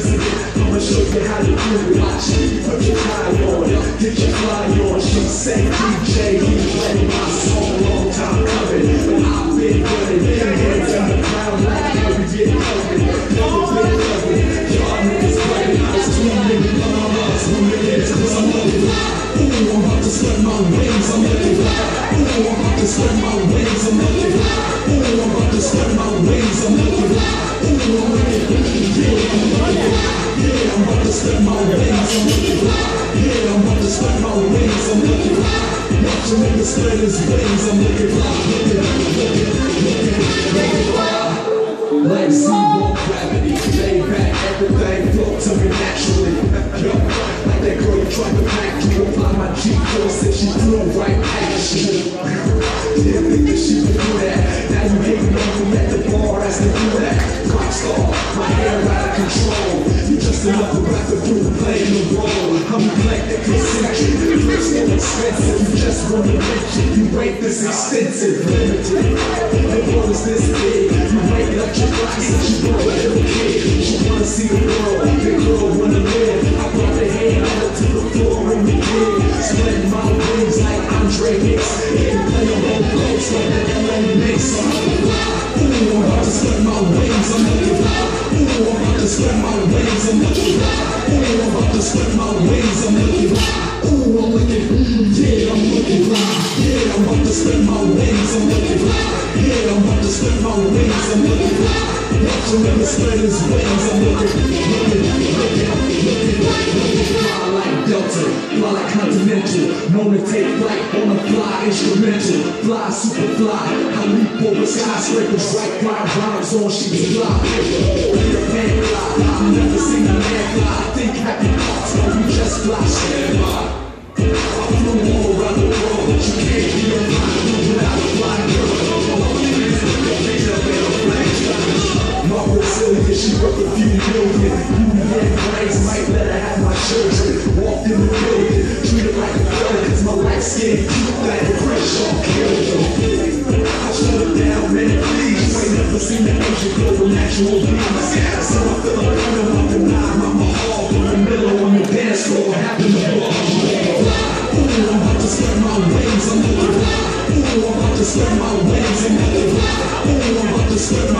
president. I'ma show you how to do it. It, put your tie on, get your fly on. She say DJ, he played my song long time coming, but I've been running. Hands in the ground like every year coming. Never been loving. Y'all niggas playing. It's too many mamas, too many cause I'm looking Ooh, I'm about to spread my wings, I'm looking Ooh, I'm about to spread my wings, I'm looking Ooh, I'm about to spread my wings, I'm looking Ooh, I'm looking To spread my wings, I'm looking Yeah, I'm to spread my wings, I'm looking Watch a nigga spread his wings, I'm looking Looking, looking, looking, looking Like zero gravity, lay back, everything flow to me naturally Yo, like that girl you tried to pack you Apply my G-force and she flew right past you Didn't you the hair You just another rapper through playing the role I'm eclectic, eccentric, first and expensive You just wanna mention, you rate this extensive Limited, the world is this big You rate like your and you kid wanna see the world, the girl wanna live I brought the out to the floor and we did Spread my wings like Andre whole place like the LA Knicks I'm looking Ooh, I'm about to spread my wings, I'm looking Ooh, I'm about to spread my wings, I'm looking Ooh, I'm about to spread my wings, I'm looking Ooh, I'm looking, yeah, I'm looking Yeah, I'm about to spread my wings, I'm looking Yeah, I'm about to spread my wings, I'm looking Watch a nigga spread his wings, I'm looking Looking, looking, looking, looking Fly like Delta, fly. Like Continental Known to flight on a fly instrumental Fly, super fly, I leap over skyscrapers Right, fly rhymes on sheets fly. Never seen a man fly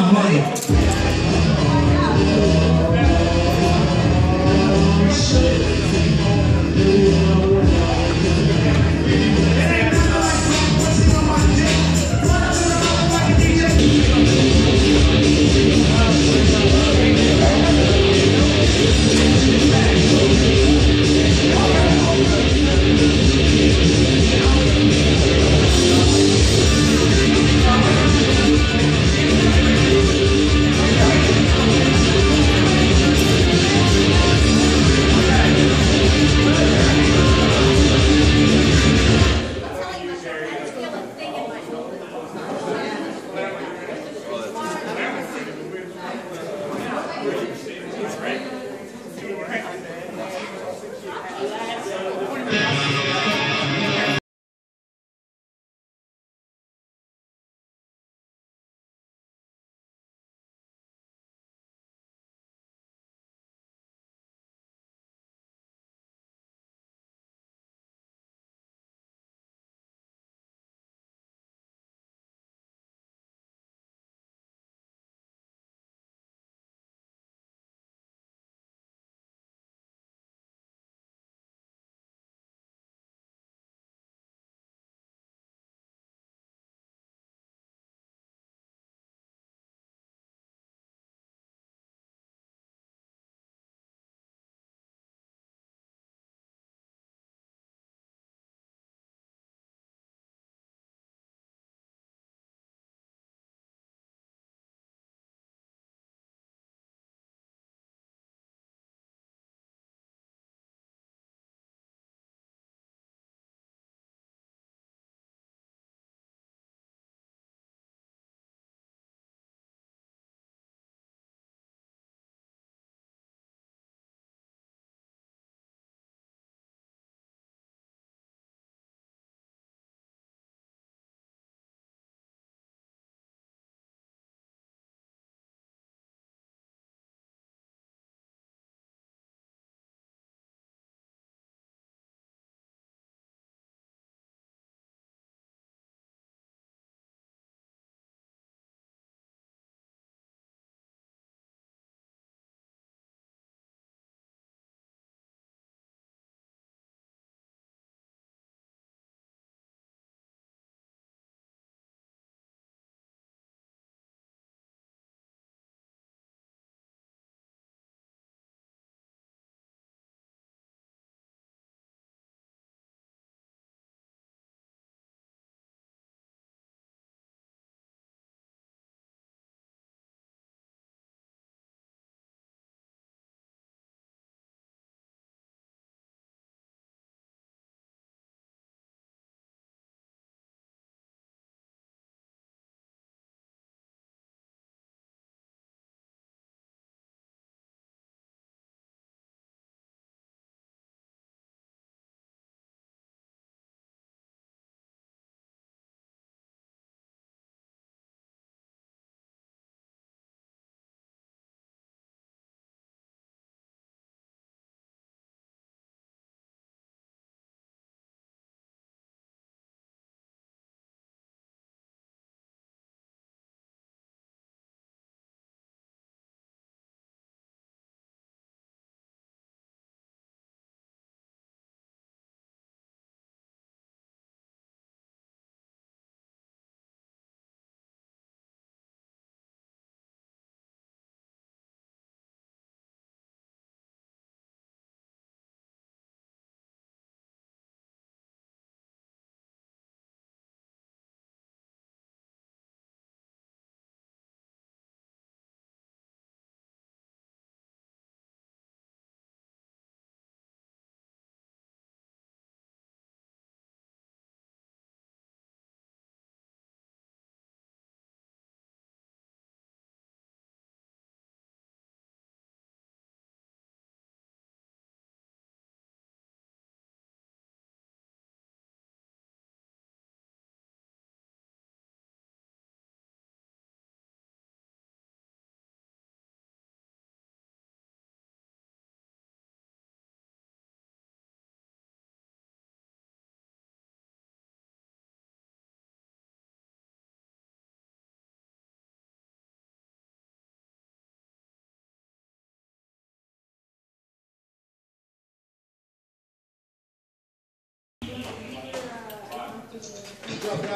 my money.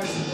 guys.